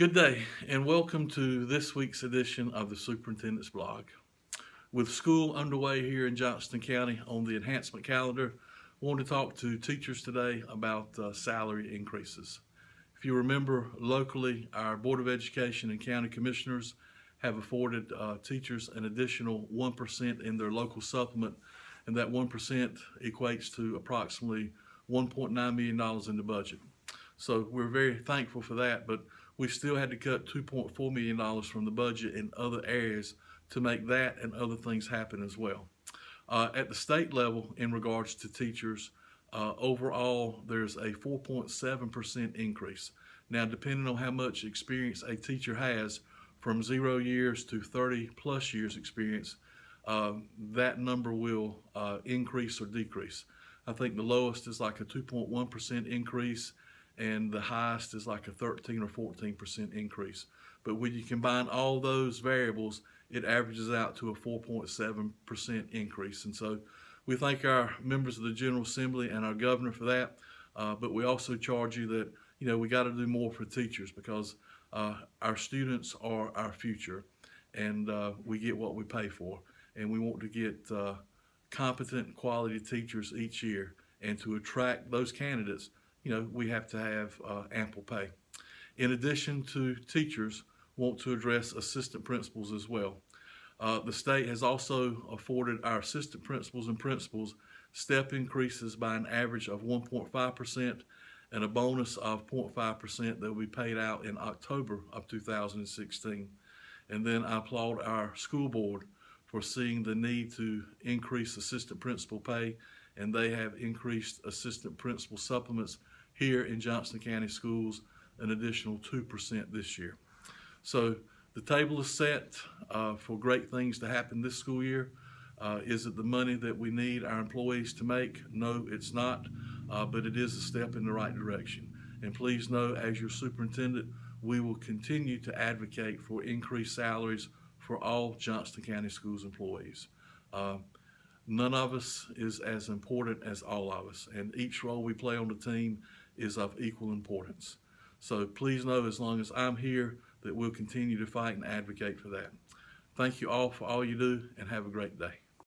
Good day and welcome to this week's edition of the Superintendent's Blog. With school underway here in Johnston County on the enhancement calendar, I want to talk to teachers today about uh, salary increases. If you remember locally, our Board of Education and County Commissioners have afforded uh, teachers an additional 1% in their local supplement and that 1% equates to approximately $1.9 million in the budget. So we're very thankful for that, but we still had to cut $2.4 million from the budget in other areas to make that and other things happen as well. Uh, at the state level, in regards to teachers, uh, overall, there's a 4.7% increase. Now, depending on how much experience a teacher has, from zero years to 30 plus years experience, uh, that number will uh, increase or decrease. I think the lowest is like a 2.1% increase and the highest is like a 13 or 14% increase. But when you combine all those variables, it averages out to a 4.7% increase. And so we thank our members of the General Assembly and our governor for that. Uh, but we also charge you that, you know, we got to do more for teachers because uh, our students are our future and uh, we get what we pay for. And we want to get uh, competent quality teachers each year. And to attract those candidates, you know, we have to have uh, ample pay. In addition to teachers, want to address assistant principals as well. Uh, the state has also afforded our assistant principals and principals step increases by an average of 1.5% and a bonus of 0.5% that will be paid out in October of 2016. And then I applaud our school board for seeing the need to increase assistant principal pay, and they have increased assistant principal supplements here in Johnston County Schools an additional 2% this year. So the table is set uh, for great things to happen this school year. Uh, is it the money that we need our employees to make? No, it's not, uh, but it is a step in the right direction. And please know, as your superintendent, we will continue to advocate for increased salaries for all Johnston County Schools employees. Uh, none of us is as important as all of us, and each role we play on the team is of equal importance. So please know, as long as I'm here, that we'll continue to fight and advocate for that. Thank you all for all you do, and have a great day.